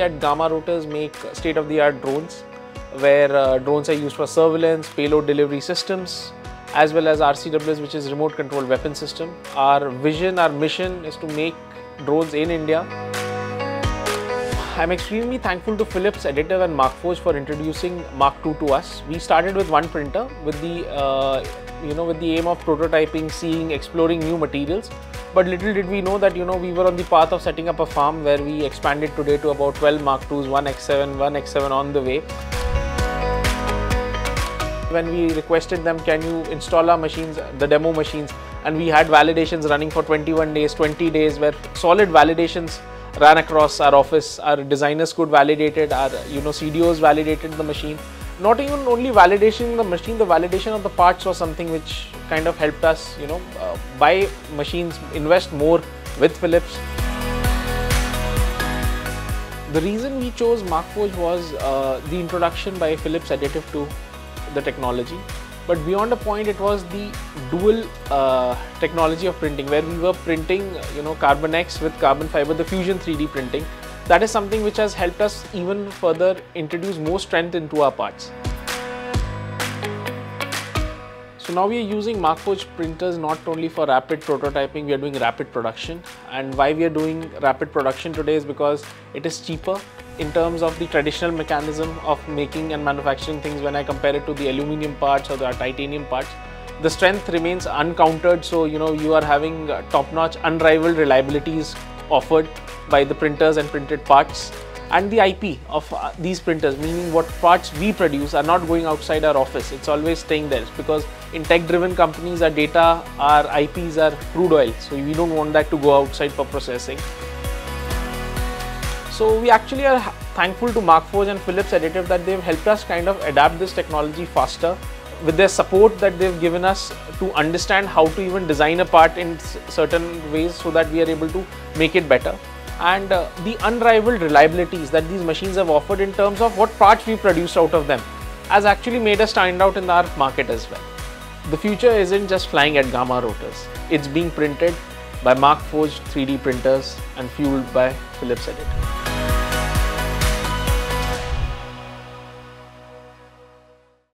at Gamma Rotors make state-of-the-art drones, where uh, drones are used for surveillance, payload delivery systems, as well as RCWS, which is remote controlled weapon system. Our vision, our mission is to make drones in India. I'm extremely thankful to Phillips Additive and Markforged for introducing Mark II to us. We started with one printer with the uh, you know with the aim of prototyping, seeing, exploring new materials. But little did we know that you know we were on the path of setting up a farm where we expanded today to about 12 Mark IIs, one X7, one X7 on the way. When we requested them, can you install our machines, the demo machines, and we had validations running for 21 days, 20 days, where solid validations ran across our office. Our designers could validate it. Our you know CDOs validated the machine. Not even only validation in the machine, the validation of the parts was something which kind of helped us you know uh, buy machines, invest more with Phillips. The reason we chose Markforged was uh, the introduction by Phillips Additive to the technology but beyond a point it was the dual uh, technology of printing where we were printing you know carbon X with carbon fiber the fusion 3D printing that is something which has helped us even further introduce more strength into our parts. So now we are using Markforged printers not only for rapid prototyping, we are doing rapid production. And why we are doing rapid production today is because it is cheaper in terms of the traditional mechanism of making and manufacturing things when I compare it to the aluminium parts or the titanium parts. The strength remains uncountered, so you know you are having top-notch, unrivaled reliabilities offered by the printers and printed parts and the IP of uh, these printers, meaning what parts we produce are not going outside our office. It's always staying there because in tech-driven companies, our data, our IPs are crude oil, so we don't want that to go outside for processing. So we actually are thankful to Markforged and Phillips Additive that they've helped us kind of adapt this technology faster with their support that they've given us to understand how to even design a part in certain ways so that we are able to make it better and uh, the unrivaled reliabilities that these machines have offered in terms of what parts we produce out of them has actually made us stand out in our market as well. The future isn't just flying at Gamma rotors, it's being printed by Markforged 3D printers and fueled by Phillips Additive.